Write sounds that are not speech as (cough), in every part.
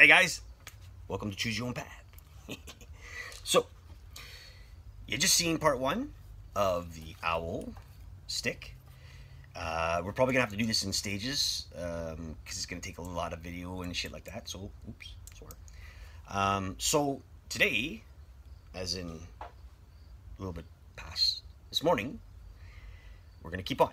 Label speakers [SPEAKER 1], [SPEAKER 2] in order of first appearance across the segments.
[SPEAKER 1] Hey guys, welcome to Choose Your Own Path. (laughs) so, you just seen part one of the owl stick. Uh, we're probably gonna have to do this in stages because um, it's gonna take a lot of video and shit like that. So, oops, sorry. Um, so today, as in a little bit past this morning, we're gonna keep on.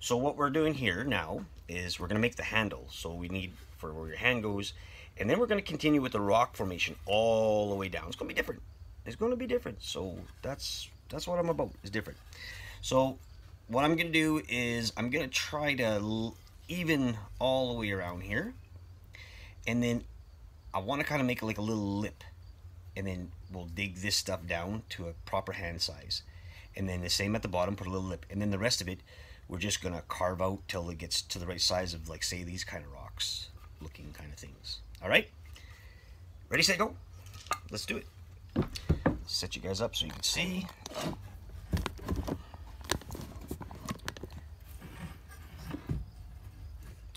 [SPEAKER 1] So what we're doing here now is we're gonna make the handle. So we need for where your hand goes and then we're going to continue with the rock formation all the way down. It's going to be different. It's going to be different. So that's that's what I'm about. It's different. So what I'm going to do is I'm going to try to even all the way around here. And then I want to kind of make like a little lip. And then we'll dig this stuff down to a proper hand size. And then the same at the bottom, put a little lip. And then the rest of it, we're just going to carve out till it gets to the right size of like, say, these kind of rocks looking kind of things. All right? Ready, set, go. Let's do it. Set you guys up so you can see.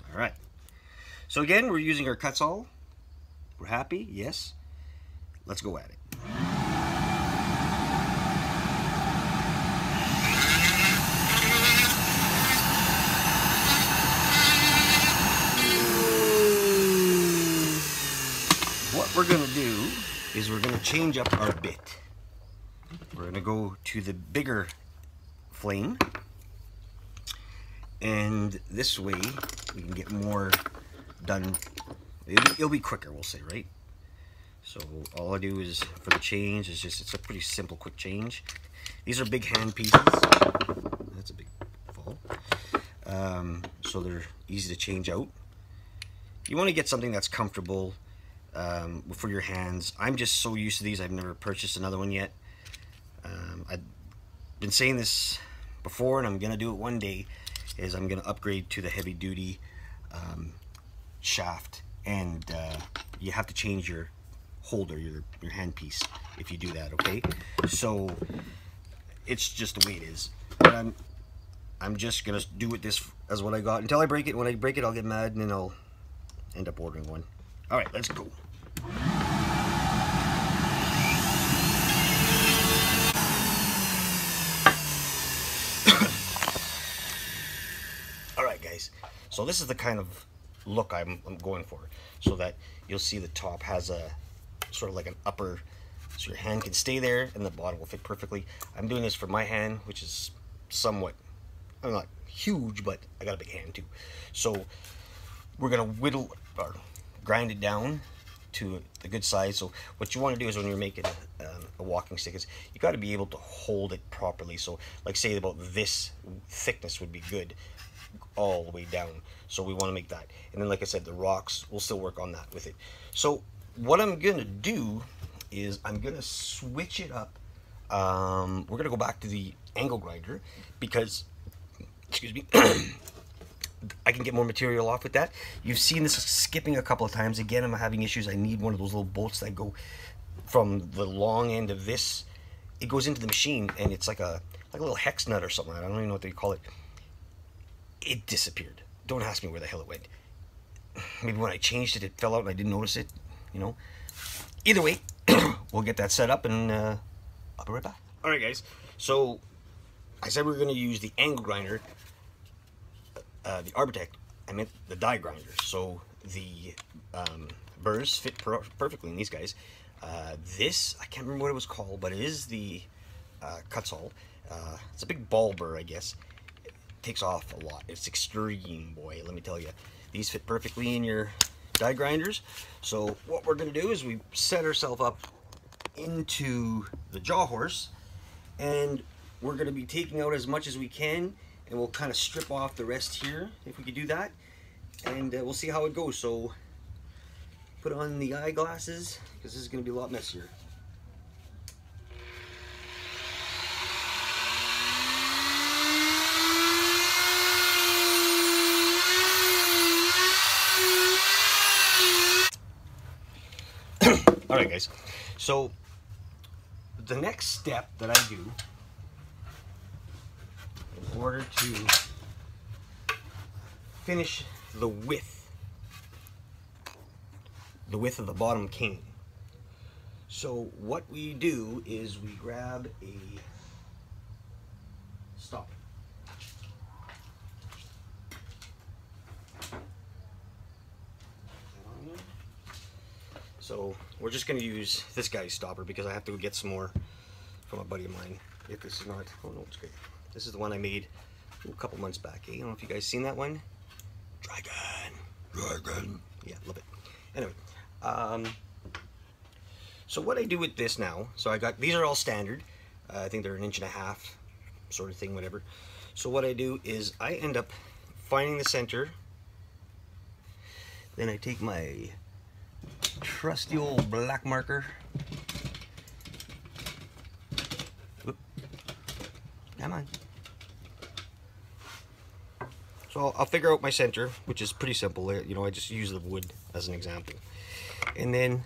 [SPEAKER 1] All right. So again, we're using our Kutzall. We're happy, yes. Let's go at it. We're going to do is we're going to change up our bit. We're going to go to the bigger flame. And this way we can get more done. It'll, it'll be quicker, we'll say, right? So all I do is for the change is just, it's a pretty simple quick change. These are big hand pieces. That's a big fall. Um, so they're easy to change out. You want to get something that's comfortable um, for your hands. I'm just so used to these, I've never purchased another one yet. Um, I've been saying this before, and I'm going to do it one day, is I'm going to upgrade to the heavy duty um, shaft. And uh, you have to change your holder, your, your handpiece, if you do that, okay? So, it's just the way it is. But I'm, I'm just going to do it this as what I got until I break it. When I break it, I'll get mad, and then I'll end up ordering one. All right, let's go. All right, guys. So this is the kind of look I'm, I'm going for. So that you'll see the top has a sort of like an upper, so your hand can stay there and the bottom will fit perfectly. I'm doing this for my hand, which is somewhat, I'm not huge, but I got a big hand too. So we're gonna whittle or grind it down to the good size. So what you want to do is when you're making a, um, a walking stick is you got to be able to hold it properly. So like say about this thickness would be good all the way down. So we want to make that. And then like I said, the rocks, we'll still work on that with it. So what I'm going to do is I'm going to switch it up. Um, we're going to go back to the angle grinder because, excuse me, (clears throat) I can get more material off with that. You've seen this skipping a couple of times. Again, I'm having issues. I need one of those little bolts that go from the long end of this. It goes into the machine, and it's like a like a little hex nut or something. I don't even know what they call it. It disappeared. Don't ask me where the hell it went. Maybe when I changed it, it fell out and I didn't notice it. You know. Either way, (clears throat) we'll get that set up, and uh, I'll be right back. All right, guys. So I said we were going to use the angle grinder uh, the Arbortech, I meant the die grinders. So the um, burrs fit per perfectly in these guys. Uh, this, I can't remember what it was called, but it is the uh, Kutzall. Uh, it's a big ball burr, I guess. It takes off a lot. It's extreme, boy, let me tell you. These fit perfectly in your die grinders. So what we're going to do is we set ourselves up into the jaw horse and we're going to be taking out as much as we can and we'll kind of strip off the rest here if we could do that. And uh, we'll see how it goes. So put on the eyeglasses because this is going to be a lot messier. (coughs) All right guys. So the next step that I do order to finish the width the width of the bottom cane. So what we do is we grab a stop. So we're just gonna use this guy's stopper because I have to get some more from a buddy of mine. If this is not, oh no, it's great. This is the one I made a couple months back. Eh? I don't know if you guys seen that one. Dragon. Dragon. Yeah, love it. Anyway, um, so what I do with this now, so I got, these are all standard. Uh, I think they're an inch and a half sort of thing, whatever. So what I do is I end up finding the center. Then I take my trusty old black marker. Whoop. Come on. So I'll figure out my center, which is pretty simple. Uh, you know, I just use the wood as an example. And then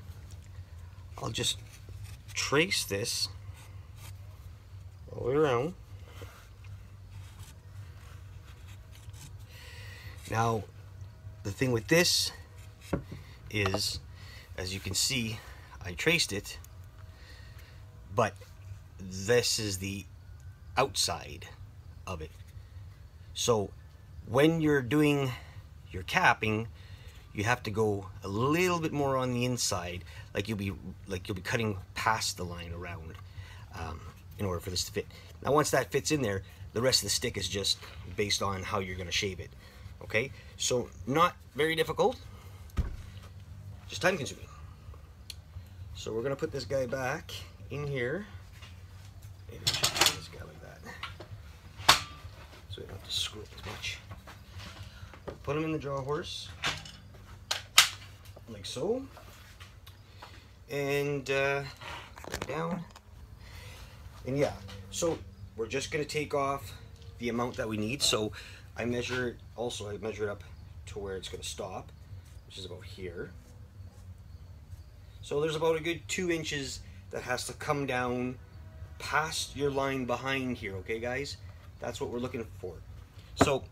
[SPEAKER 1] I'll just trace this all the way around. Now, the thing with this is, as you can see, I traced it, but this is the outside of it. So when you're doing your capping, you have to go a little bit more on the inside, like you'll be like you'll be cutting past the line around um, in order for this to fit. Now once that fits in there, the rest of the stick is just based on how you're going to shave it. Okay, so not very difficult, just time consuming. So we're going to put this guy back in here. Maybe this guy like that, so we don't have to screw up as much. Put them in the draw horse, like so, and uh, down. And yeah, so we're just gonna take off the amount that we need. So I measure it, also I measure it up to where it's gonna stop, which is about here. So there's about a good two inches that has to come down past your line behind here, okay guys? That's what we're looking for. So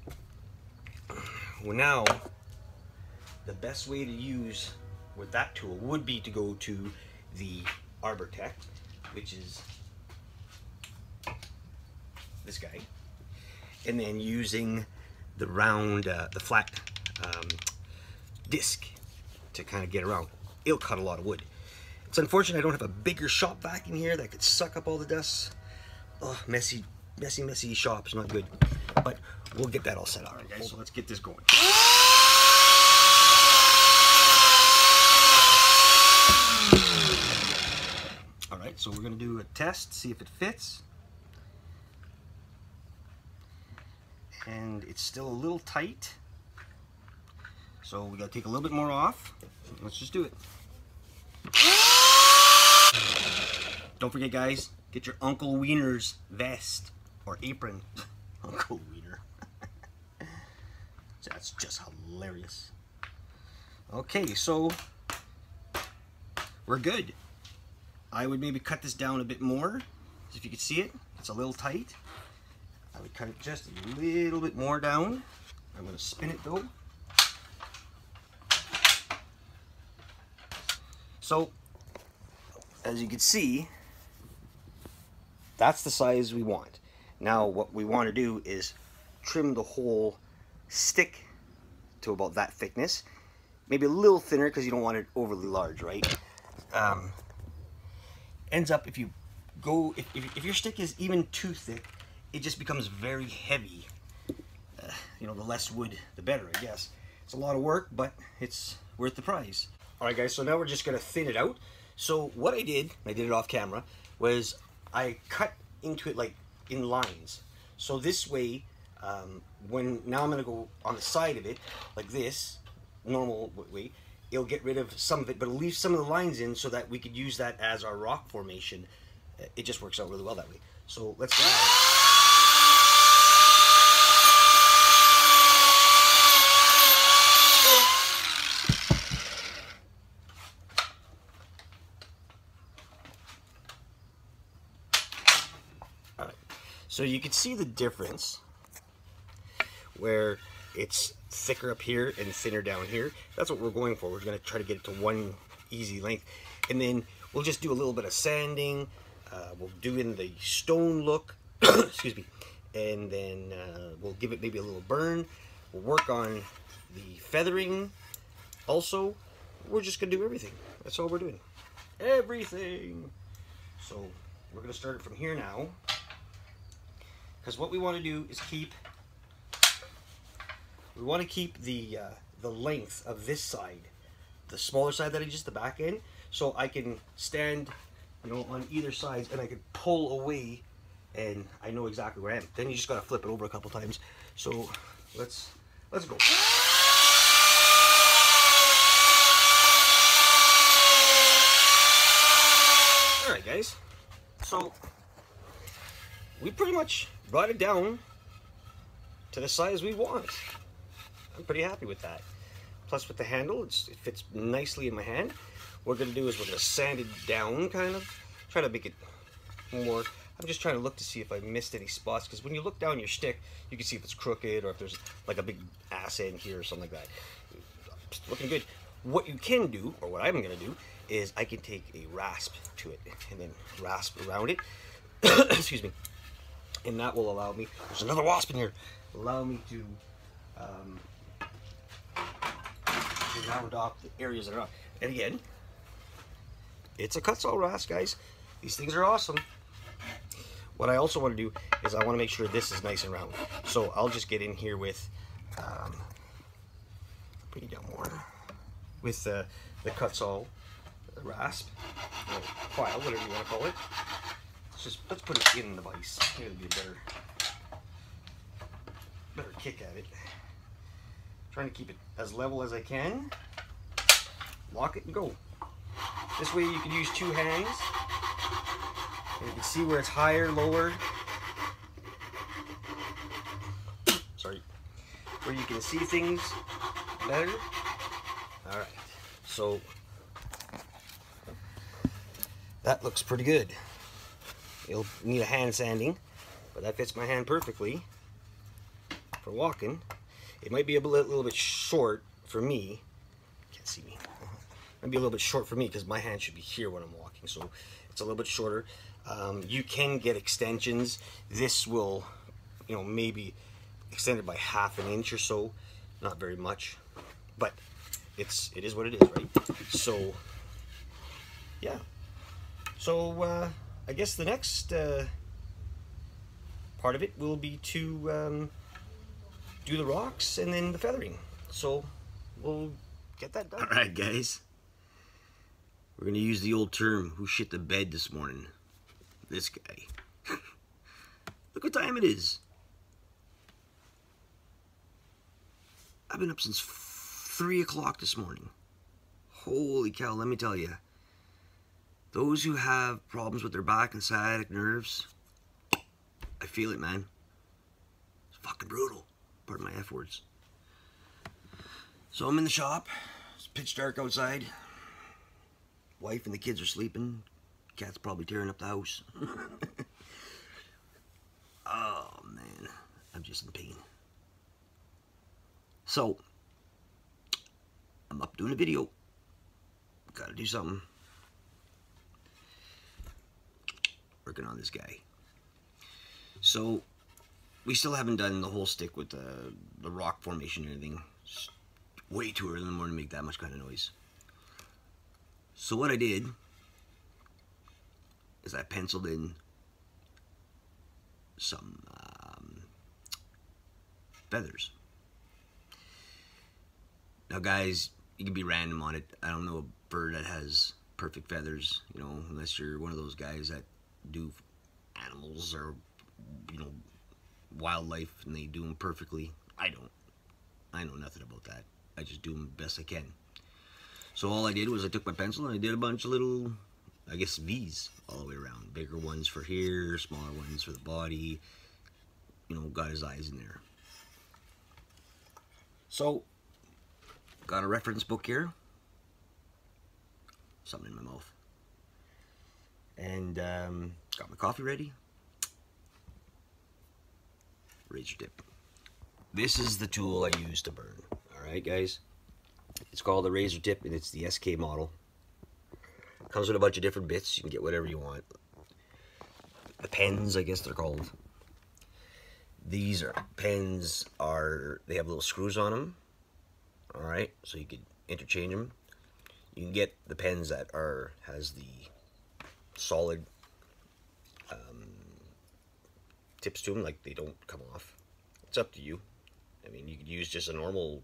[SPEAKER 1] well, now, the best way to use with that tool would be to go to the Arbortech, which is this guy, and then using the round, uh, the flat um, disc to kind of get around. It'll cut a lot of wood. It's unfortunate I don't have a bigger shop vac in here that could suck up all the dust. Oh, messy, messy, messy shop's not good. But we'll get that all set up. All right, guys, so let's get this going. All right, so we're gonna do a test, see if it fits. And it's still a little tight. So we gotta take a little bit more off. Let's just do it. Don't forget guys, get your Uncle Wiener's vest or apron. (laughs) Uncle Wiener. That's just hilarious. Okay, so we're good. I would maybe cut this down a bit more. If you can see it, it's a little tight. I would cut it just a little bit more down. I'm to spin it though. So, as you can see, that's the size we want. Now what we want to do is trim the whole stick to about that thickness. Maybe a little thinner because you don't want it overly large, right? Um, ends up if you go, if, if, if, your stick is even too thick, it just becomes very heavy. Uh, you know, the less wood, the better, I guess. It's a lot of work, but it's worth the price. All right, guys, so now we're just gonna thin it out. So what I did, I did it off camera, was I cut into it like in lines. So this way, um, when now I'm going to go on the side of it, like this, normal way, it'll get rid of some of it, but it'll leave some of the lines in so that we could use that as our rock formation. Uh, it just works out really well that way. So let's go. So you can see the difference where it's thicker up here and thinner down here. That's what we're going for. We're going to try to get it to one easy length. And then we'll just do a little bit of sanding. Uh, we'll do in the stone look, (coughs) excuse me, and then uh, we'll give it maybe a little burn. We'll work on the feathering also. We're just gonna do everything. That's all we're doing. Everything. So we're gonna start it from here now. Because what we want to do is keep we want to keep the uh, the length of this side, the smaller side that I just the back end, so I can stand, you know, on either side and I can pull away, and I know exactly where I am. Then you just gotta flip it over a couple times. So let's let's go. All right, guys. So we pretty much brought it down to the size we want. I'm pretty happy with that. Plus with the handle, it fits nicely in my hand. What we're gonna do is we're gonna sand it down kind of, try to make it more, I'm just trying to look to see if I missed any spots because when you look down your stick, you can see if it's crooked or if there's like a big ass end here or something like that. Looking good. What you can do, or what I'm gonna do, is I can take a rasp to it and then rasp around it. (coughs) Excuse me. And that will allow me, there's another wasp in here, allow me to um, to round off the areas that are. And again, it's a Kutzall rasp, guys. These things are awesome. What I also want to do is I want to make sure this is nice and round. So I'll just get in here with, um, it down more, with uh, the Kutzall rasp, or file, whatever you want to call it. Let's just let's put it in the vise. Be a better better kick at it. Trying to keep it as level as I can. Lock it and go. This way you can use two hands. And you can see where it's higher, lower. Sorry. Where you can see things better. Alright. So that looks pretty good. You'll need a hand sanding, but that fits my hand perfectly for walking. It might be a little, bit short for me. Can't see me. Might be a little bit short for me because my hand should be here when I'm walking, so it's a little bit shorter. Um, you can get extensions. This will, you know, maybe extend it by half an inch or so. Not very much, but it's it is what it is, right? So, yeah. So uh, I guess the next uh, part of it will be to um, do the rocks and then the feathering. So we'll get that done. All right, guys. We're going to use the old term, who shit the bed this morning? This guy. (laughs) Look what time it is. I've been up since 3 o'clock this morning. Holy cow, let me tell you. Those who have problems with their back and sciatic nerves, I feel it, man. It's fucking brutal. Pardon my F words. So I'm in the shop. It's pitch dark outside. Wife and the kids are sleeping. Cat's probably tearing up the house. (laughs) oh, man. I'm just in pain. So, I'm up doing a video. Gotta do something. Working on this guy. So, we still haven't done the whole stick with the, the rock formation and everything. It's way too early in the morning to make that much kind of noise. So what I did is I penciled in some um, feathers. Now guys, you can be random on it. I don't know a bird that has perfect feathers, you know, unless you're one of those guys that do animals or, you know, wildlife and they do them perfectly. I don't. I know nothing about that. I just do them best I can. So all I did was I took my pencil and I did a bunch of little, I guess, V's all the way around. Bigger ones for here, smaller ones for the body. You know, got his eyes in there. So, got a reference book here. Something in my mouth. And um, got my coffee ready Razertip. This is the tool I use to burn. Alright guys? It's called a Razertip and it's the SK model. Comes with a bunch of different bits. You can get whatever you want. The pens, I guess they're called. These are pens are they have little screws on them. All right, so you could interchange them. You can get the pens that are has the solid um, tips to them, like they don't come off. It's up to you. I mean, you could use just a normal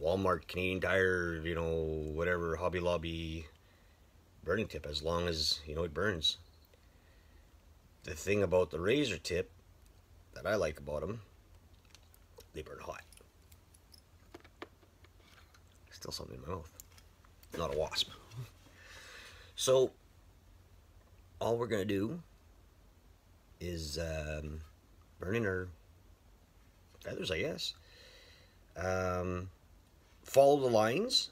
[SPEAKER 1] Walmart, Canadian Tire, you know, whatever, Hobby Lobby burning tip as long as, you know, it burns. The thing about the Razertip that I like about them, they burn hot. Still something in my mouth. Not a wasp. So, all we're going to do is um, burning her feathers, I guess. Um, follow the lines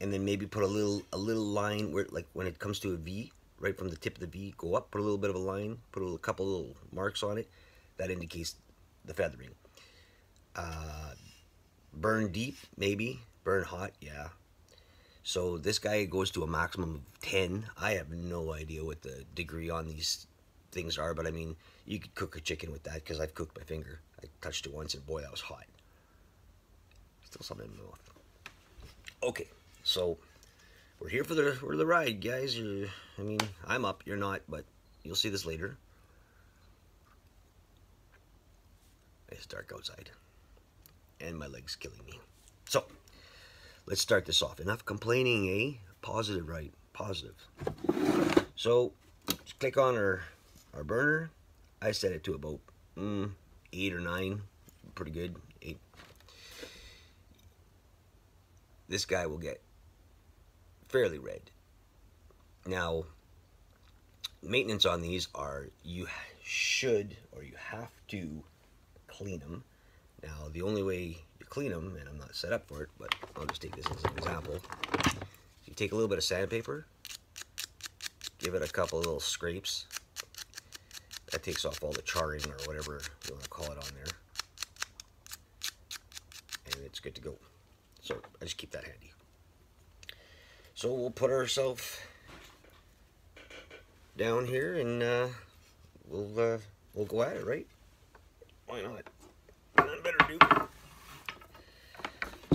[SPEAKER 1] and then maybe put a little a little line where like when it comes to a V right from the tip of the V go up put a little bit of a line put a little, couple little marks on it that indicates the feathering. Uh, burn deep maybe. Burn hot yeah. So this guy goes to a maximum of 10 I have no idea what the degree on these things are but I mean you could cook a chicken with that because I've cooked my finger I touched it once and boy that was hot Still something in the mouth. Okay, so we're here for the for the ride, guys. You're, I mean, I'm up, you're not, but you'll see this later. It's dark outside, and my leg's killing me. So, let's start this off. Enough complaining, eh? Positive, right? Positive. So, just click on our our burner. I set it to about mm, eight or nine, pretty good, eight this guy will get fairly red. Now, maintenance on these are you should or you have to clean them. Now, the only way you clean them, and I'm not set up for it, but I'll just take this as an example. You take a little bit of sandpaper, give it a couple little scrapes. That takes off all the charring or whatever you want to call it on there. And it's good to go. So I just keep that handy. So we'll put ourselves down here and uh, we'll uh, we'll go at it, right? Why not? Better do.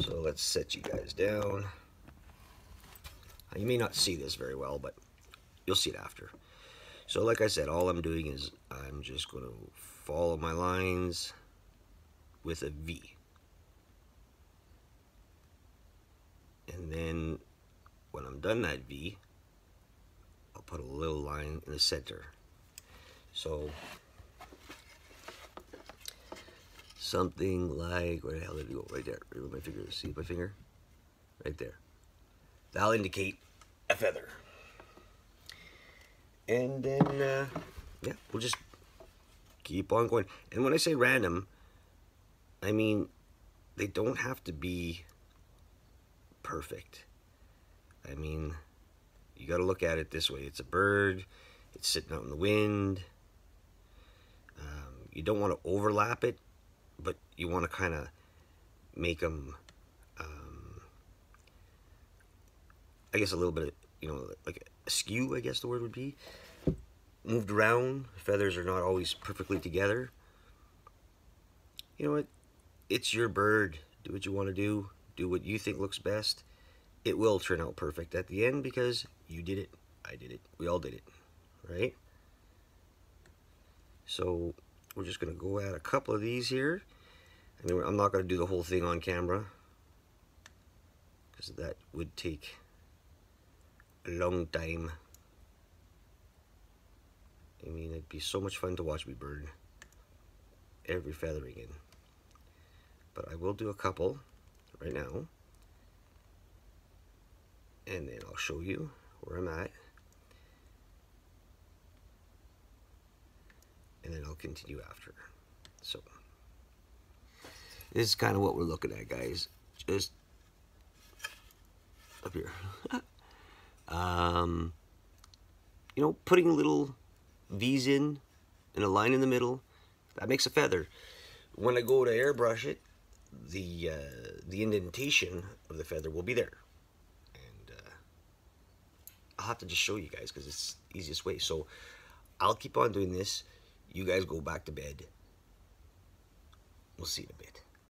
[SPEAKER 1] So let's set you guys down. You may not see this very well, but you'll see it after. So like I said, all I'm doing is I'm just going to follow my lines with a V. and then when I'm done that V I'll put a little line in the center. So something like where the hell did it go? Right there. Right my finger see my finger? Right there. That'll indicate a feather and then uh, yeah we'll just keep on going and when I say random I mean they don't have to be perfect. I mean, you got to look at it this way. It's a bird. It's sitting out in the wind. Um, you don't want to overlap it, but you want to kind of make them, um, I guess, a little bit, of, you know, like askew, I guess the word would be. Moved around. Feathers are not always perfectly together. You know what? It's your bird. Do what you want to do do what you think looks best, it will turn out perfect at the end because you did it, I did it, we all did it, right? So we're just going to go add a couple of these here. I mean, I'm not going to do the whole thing on camera because that would take long time. I mean, it'd be so much fun to watch me burn every feathering in. But I will do a couple right now. And then I'll show you where I'm at. And then I'll continue after. So, this is kind of what we're looking at, guys. Just up here. (laughs) um, you know, putting little V's in and a line in the middle, that makes a feather. When I go to airbrush it, the uh, the indentation of the feather will be there. And uh, I have to just show you guys because it's easiest way. So I'll keep on doing this. You guys go back to bed. We'll see in a bit.